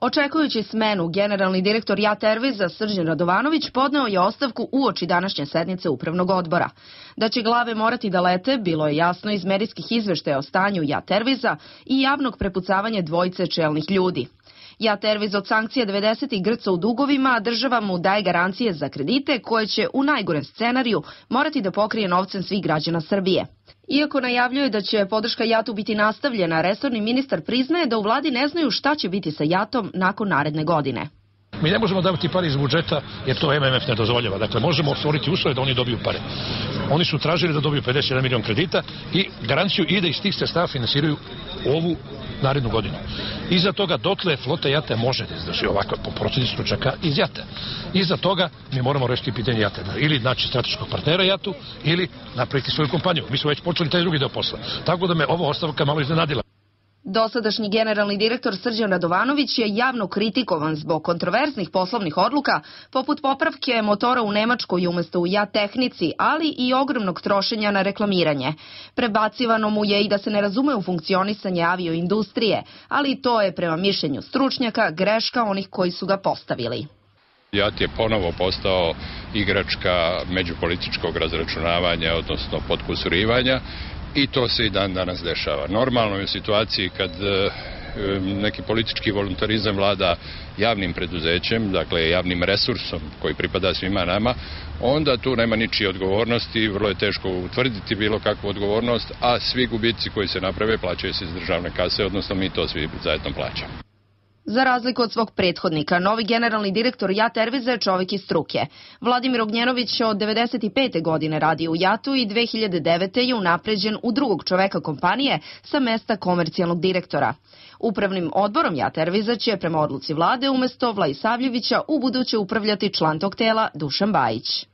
Očekujući smenu, generalni direktor JAT Airwaysa Srđan Radovanović podneo je ostavku uoči današnje sednice Upravnog odbora. Da će glave morati da lete, bilo je jasno iz medijskih izveštaja o stanju JAT Airwaysa i javnog prepucavanja dvojice čelnih ljudi. JAT Airways od sankcija 90. grca u dugovima, a država mu daje garancije za kredite koje će u najgorem scenariju morati da pokrije novcem svih građana Srbije. Iako najavljuje da će podrška JAT-u biti nastavljena, resorni ministar priznaje da u vladi ne znaju šta će biti sa JAT-om nakon naredne godine. Mi ne možemo davati pare iz budžeta jer to MMF ne dozvoljava. Dakle, možemo stvoriti uslove da oni dobiju pare. Oni su tražili da dobiju 51 milion kredita i garanciju i da iz tih sredstava finansiraju ovu narednu godinu. Iza toga dotle flota jata može da izdrži ovako po procedi stručaka iz jata. Iza toga mi moramo rešiti pitanje jata. Ili naći strateškog partnera jatu ili napraviti svoju kompaniju. Mi smo već počeli taj drugi deo posla. Tako da me ova ostavka malo iznenadila. Dosadašnji generalni direktor Srđan Radovanović je javno kritikovan zbog kontroverznih poslovnih odluka, poput popravke motora u Nemačkoj umesto u ja tehnici, ali i ogromnog trošenja na reklamiranje. Prebacivano mu je i da se ne razume u funkcionisanje avioindustrije, ali to je prema mišljenju stručnjaka greška onih koji su ga postavili. JAT je ponovo postao igračka međupolitičkog razračunavanja, odnosno podkusurivanja i to se i dan danas dešava. Normalno je u situaciji kad e, neki politički voluntarizam vlada javnim preduzećem, dakle javnim resursom koji pripada svima nama, onda tu nema ničije odgovornosti, vrlo je teško utvrditi bilo kakvu odgovornost, a svi gubici koji se naprave plaćaju se iz državne kase, odnosno mi to svi zajedno plaćamo. Za razliku od svog prethodnika, novi generalni direktor JAT Airwayza je čovek iz struke. Vladimir Ognjenović od 95. godine radi u JAT-u i 2009. je unapređen u drugog čoveka kompanije sa mesta komercijalnog direktora. Upravnim odborom JAT Airwayza će prema odluci vlade umesto Vlajsavljevića u buduće upravljati član tog tela Dušan Bajić.